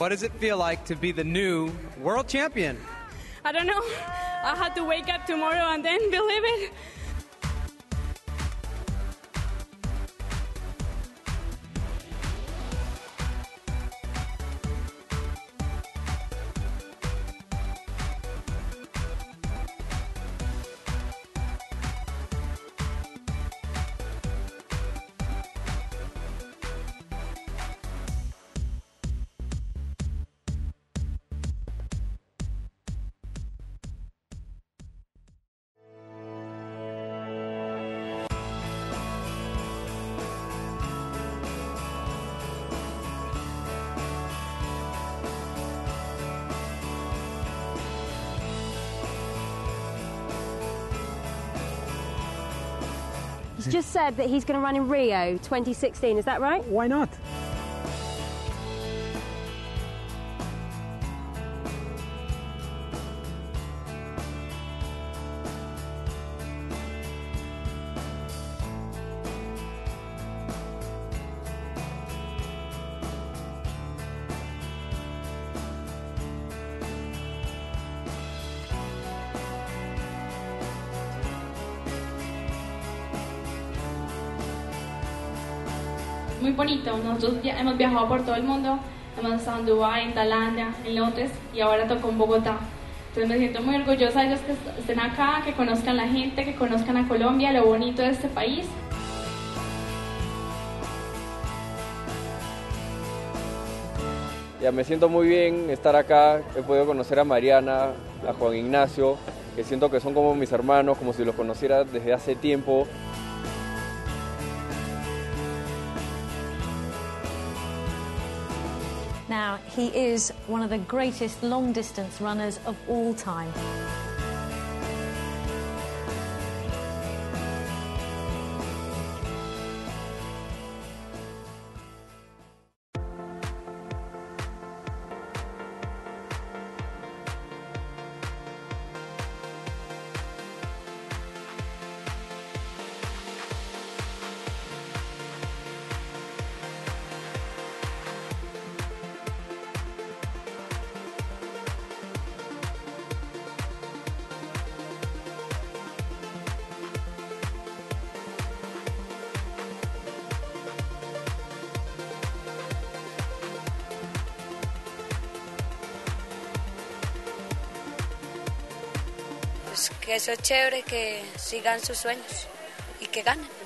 What does it feel like to be the new world champion? I don't know. I have to wake up tomorrow and then believe it. He's just said that he's going to run in Rio 2016. Is that right? Why not? Muy bonito. Nosotros ya hemos viajado por todo el mundo. Hemos estado en Dubái, en Tailandia, en Londres y ahora tocó en Bogotá. Entonces me siento muy orgullosa de ellos que estén acá, que conozcan la gente, que conozcan a Colombia, lo bonito de este país. Ya me siento muy bien estar acá, he podido conocer a Mariana, a Juan Ignacio, que siento que son como mis hermanos, como si los conociera desde hace tiempo. Now, he is one of the greatest long distance runners of all time. Pues que eso es chévere, que sigan sus sueños y que ganen.